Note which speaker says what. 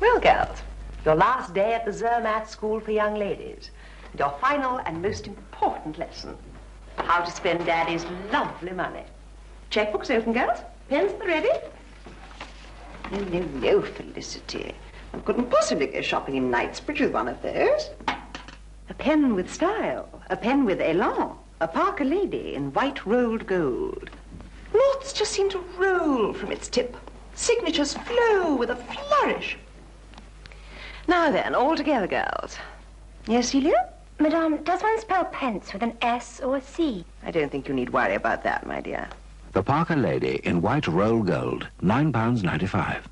Speaker 1: Well, girls, your last day at the Zermatt School for Young Ladies. And your final and most important lesson. How to spend Daddy's lovely money. Checkbooks open, girls? Pens ready? No, no, no, Felicity. I couldn't possibly go shopping in Knightsbridge with one of those. A pen with style, a pen with elan, a Parker Lady in white rolled gold. Knots just seem to roll from its tip. Signatures flow with a flourish. Now then, all together, girls. Yes, Celia?
Speaker 2: Madame, does one spell pence with an S or a C?
Speaker 1: I don't think you need worry about that, my dear.
Speaker 3: The Parker Lady in white roll gold, £9.95.